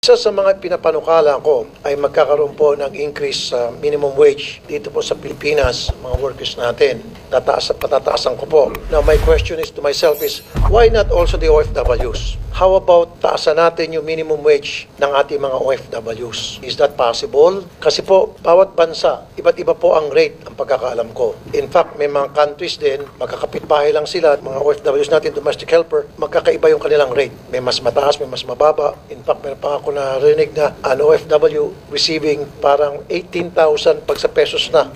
Isa sa mga pinapanukala ko ay magkakaroon po ng increase sa minimum wage dito po sa Pilipinas, mga workers natin. Tataas at patataasan ko po. Now my question is to myself is, why not also the OFWs? How about taasan natin yung minimum wage ng ating mga OFWs? Is that possible? Kasi po, bawat bansa, iba't iba po ang rate ang pagkakaalam ko. In fact, may mga countries din, magkakapitbahay lang sila, mga OFWs natin, domestic helper, magkakaiba yung kanilang rate. May mas mataas, may mas mababa. In fact, meron pa ako narinig na an OFW receiving parang 18,000 pag sa pesos na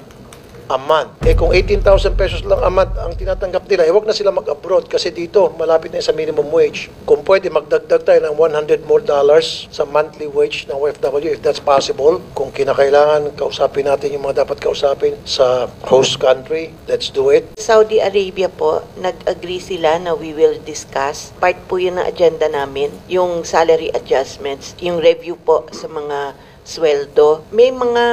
a month. Eh kung 18,000 pesos lang a month ang tinatanggap nila, eh wag na sila mag-abroad kasi dito malapit na sa minimum wage. Kung pwede magdagdag tayo ng 100 more dollars sa monthly wage ng OFW if that's possible. Kung kinakailangan kausapin natin yung mga dapat kausapin sa host country, let's do it. Saudi Arabia po, nag-agree sila na we will discuss. Part po yun ng agenda namin, yung salary adjustments, yung review po sa mga sweldo. May mga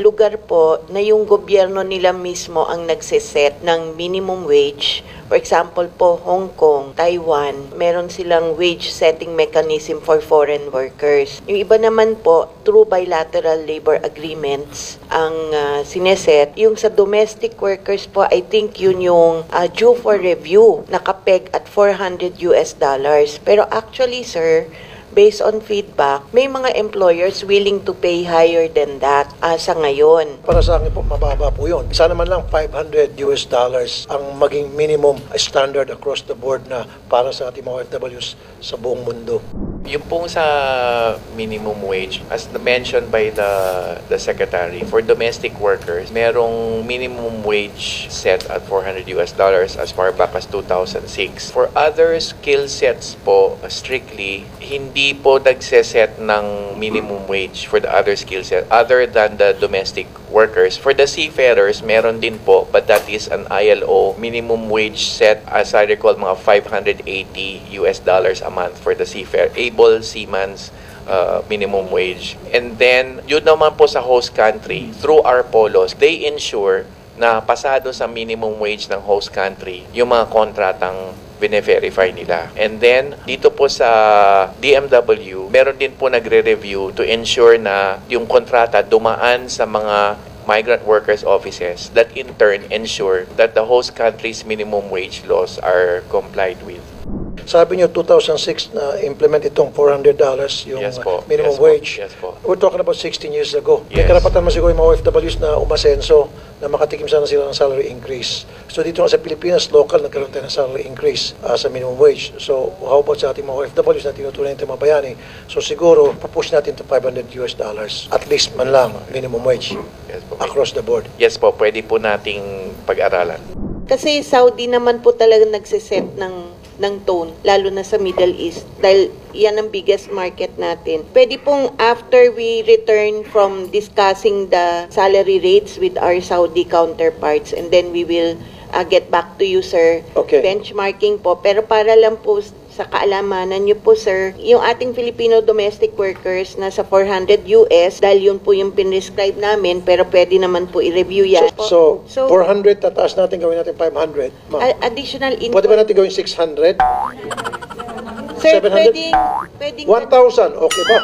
lugar po na yung gobyerno nila mismo ang nagsiset ng minimum wage. For example po, Hong Kong, Taiwan, meron silang wage setting mechanism for foreign workers. Yung iba naman po, through bilateral labor agreements ang uh, sineset. Yung sa domestic workers po, I think yun yung uh, due for review, nakapeg at 400 US dollars. Pero actually, sir, based on feedback, may mga employers willing to pay higher than that uh, ngayon. Para sa akin po, mababa po yun. Sana man lang 500 US dollars ang maging minimum standard across the board na para sa ating mga OFWs sa buong mundo. Yung pong sa minimum wage, as mentioned by the the secretary, for domestic workers, merong minimum wage set at 400 US dollars as far back as 2006. For other skill sets po, strictly, hindi po nagseset ng minimum wage for the other skill set other than the domestic workers. For the seafarers, meron din po, but that is an ILO minimum wage set as I recall mga 580 US dollars a month for the seafarer, able seaman's uh, minimum wage. And then, yun naman po sa host country, through our polos, they ensure na pasado sa minimum wage ng host country yung mga kontratang bine-verify nila. And then, dito po sa DMW, meron din po nagre-review to ensure na yung kontrata dumaan sa mga migrant workers offices that in turn ensure that the host country's minimum wage laws are complied with. Sabi niyo 2006 na implement itong $400 yung Yes po. minimum Yes po. wage. Yes po. We're talking about 16 years ago. May Yes. karapatan mo siguro yung mga OFWs na umasenso na makatikim sana sila ng salary increase. So dito nga sa Pilipinas, local, nagkaroon tayo ng salary increase uh, sa minimum wage. So how about sa ating mga OFWs na tinutunan natin mga bayani? So siguro, papush natin to 500 US dollars. At least man lang, minimum wage Yes po. across the board. Yes po, pwede po nating pag-aralan. Kasi Saudi naman po talaga nagsiset ng ng tone, lalo na sa Middle East. Dahil yan ang biggest market natin. Pwede pong after we return from discussing the salary rates with our Saudi counterparts and then we will uh, get back to you, sir. Okay. Benchmarking po. Pero para lang po sa kaalamanan niyo po, sir, yung ating Filipino domestic workers na sa 400 US, dahil yun po yung pinrescribe namin, pero pwede naman po i-review yan. So, So, 400, tataas natin, gawin natin 500. Ma'am, a- additional income. pwede ba natin gawin 600? Sir, 700? pwedeng, pwedeng, 1,000, okay ba?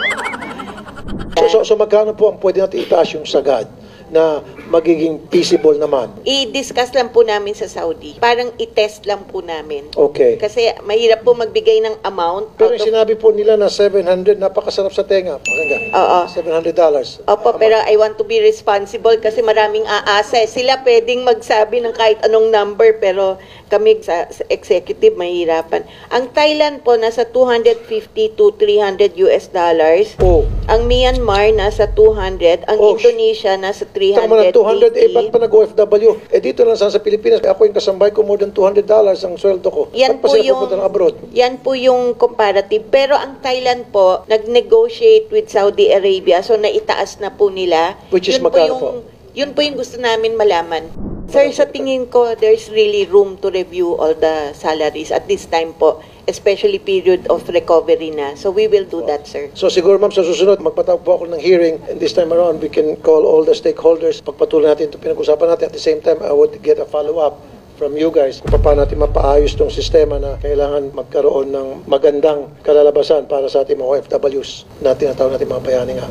So, so, so magkano po ang pwede natin itaas yung sagad na magiging feasible naman? i-discuss lang po namin sa Saudi. Parang i-test lang po namin. Okay. Kasi mahirap po magbigay ng amount. Pero yung of- sinabi po nila na 700, napakasarap sa tenga. Pakinggan. Oo. $700. dollars. Opo, pero I want to be responsible kasi maraming aasa. Sila pwedeng magsabi ng kahit anong number pero kami sa, sa executive mahirapan. Ang Thailand po nasa 250 to 300 US dollars. Oh, Ang Myanmar nasa 200. Ang Oh, Indonesia nasa Tama na 200, eh, ba't 380. pa nag-OFW? Eh, dito lang sa Pilipinas, ako yung kasambay ko, more than 200 dollars ang sweldo ko. Yan pa po yung ng abroad? Yan po yung comparative. Pero ang Thailand po nag-negotiate with Saudi Arabia so naitaas na po nila. Which is yun magkano yung, po? Yun po yung gusto namin malaman. Sir, sa tingin ko, there's really room to review all the salaries at this time po, especially period of recovery na. So we will do that, sir. So siguro ma'am, sa susunod, magpatawag po ako ng hearing and this time around, we can call all the stakeholders. Pagpatuloy natin ito pinag-usapan natin. At the same time, I would get a follow-up from you guys kung paano natin mapaayos tong sistema na kailangan magkaroon ng magandang kalalabasan para sa ating mga OFWs na tinatawag natin mga bayani nga.